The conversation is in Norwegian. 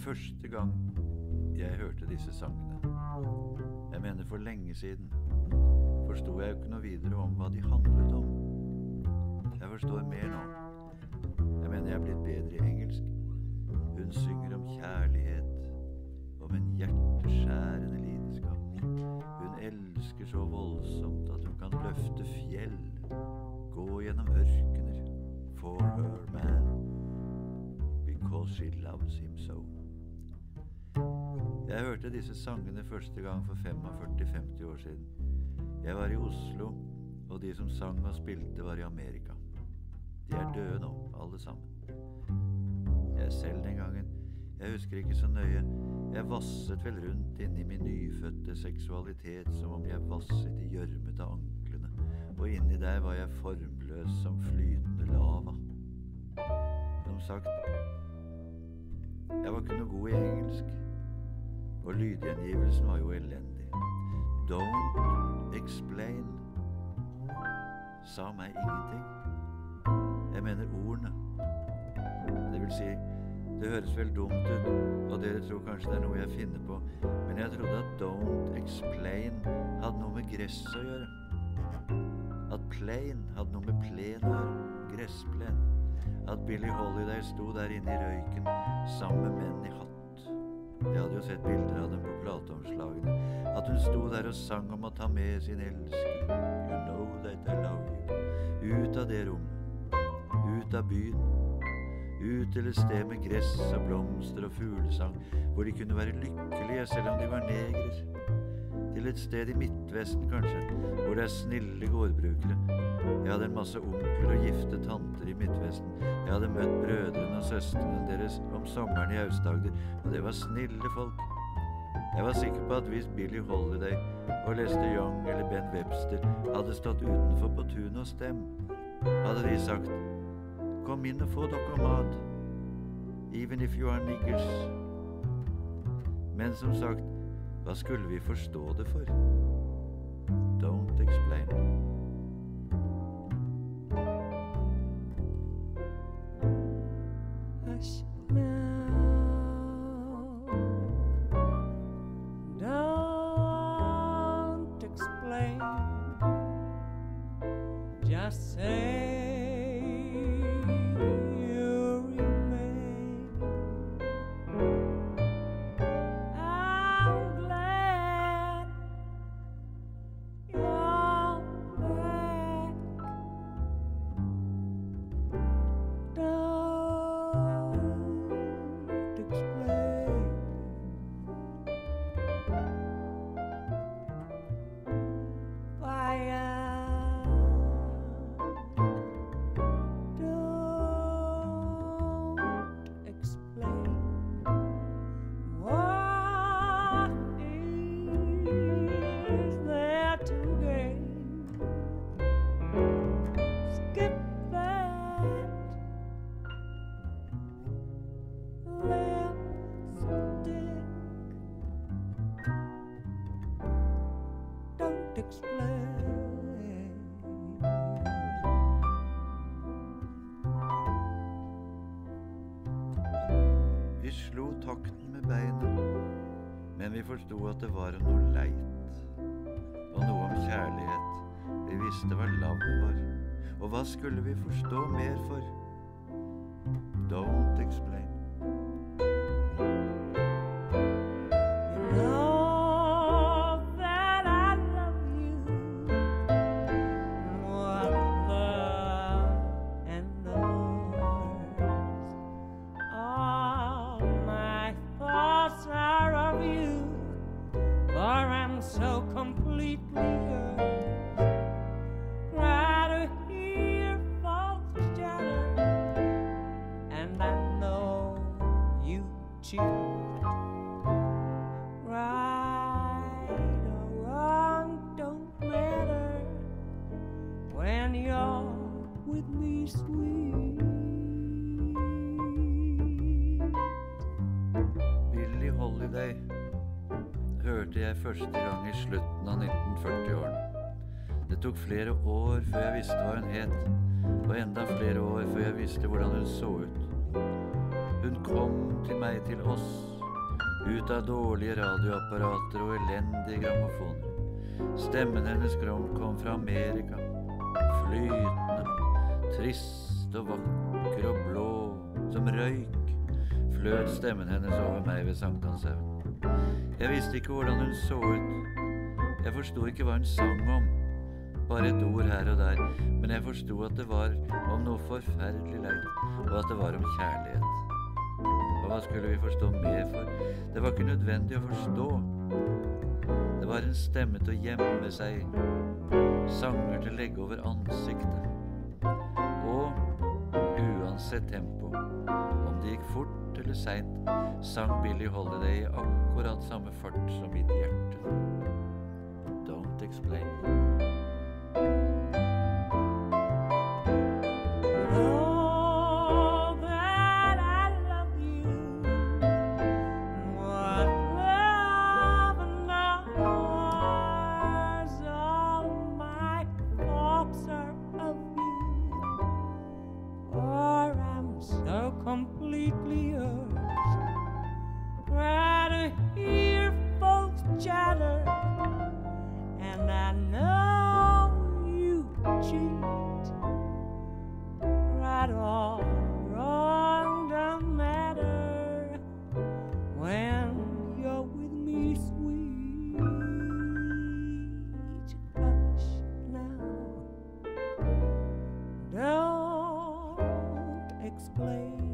Første gang jeg hørte disse sangene, jeg mener for lenge siden, forsto jeg jo ikke noe videre om hva de handlet om. Jeg forstår mer nå. Jeg mener jeg er blitt bedre i engelsk. Hun synger om kjærlighet, om en hjerteskjærende lidenskap. Hun elsker så voldsomt at hun kan løfte fjell, gå gjennom ørkener, for her man, because she loves him so. Jeg hørte disse sangene første gang for 45-50 år siden. Jeg var i Oslo, og de som sang og spilte, var i Amerika. De er døde nå, alle sammen. Jeg selv den gangen, jeg husker ikke så nøye, jeg vasset vel rundt inni min nyfødte seksualitet som om jeg vasset i gjørmete anklene, og inni der var jeg formløs som flytende lava. Som sagt, jeg var ikke noe god i engelsk, og lydgjengivelsen var jo elendig. Don't explain sa meg ingenting. Jeg mener ordene. Det vil si, det høres vel dumt ut, og dere tror kanskje det er noe jeg finner på, men jeg trodde at don't explain hadde noe med gress å gjøre. At plain hadde noe med plen å gjøre. Gressplen. At Billie Holiday sto der inne i røyken sammen med menn i hatt. Jeg hadde jo sett bilder av dem på plateomslagene. At hun sto der og sang om å ta med sin elskede. You know that I love you. Ut av det rommet. Ut av byen. Ut til et sted med gress og blomster og fuglesang, hvor de kunne være lykkelige selv om de var negrer. Til et sted i Midtvesten, kanskje, hvor det er snille gårdbrukere. Jeg hadde en masse onkler og gifte tanter i Midtvesten. Jeg hadde møtt brødrene og søstrene deres om sommeren i Aust-Agder, og det var snille folk. Jeg var sikker på at hvis Billy Holiday og Lester Young eller Ben Webster hadde stått utenfor på tunet hos dem, hadde de sagt Kom inn og få dere mat, even if you are niggers. Men som sagt, hva skulle vi forstå det for? Don't explain. Men vi forsto at det var noe leit. Og noe om kjærlighet. Vi visste hva love var. Og hva skulle vi forstå mer for? Don't explain. Completely hørte jeg første gang i slutten av 1940-årene. Det tok flere år før jeg visste hva hun het, og enda flere år før jeg visste hvordan hun så ut. Hun kom til meg, til oss, ut av dårlige radioapparater og elendige grammofoner. Stemmen hennes kom fra Amerika, flytende, trist og vakker og blå, som røyk, fløt stemmen hennes over meg ved Sankthanshaugen. Jeg visste ikke hvordan hun så ut. Jeg forsto ikke hva hun sang om, bare et ord her og der, men jeg forsto at det var om noe forferdelig leit, og at det var om kjærlighet. Og hva skulle vi forstå mer for? Det var ikke nødvendig å forstå. Det var en stemme til å gjemme seg, sanger til å legge over ansiktet. Og uansett tempo, om det gikk fort eller seint, sang Billie Holiday i akkurat samme fart som mitt hjerte. Don't explain. Know explain.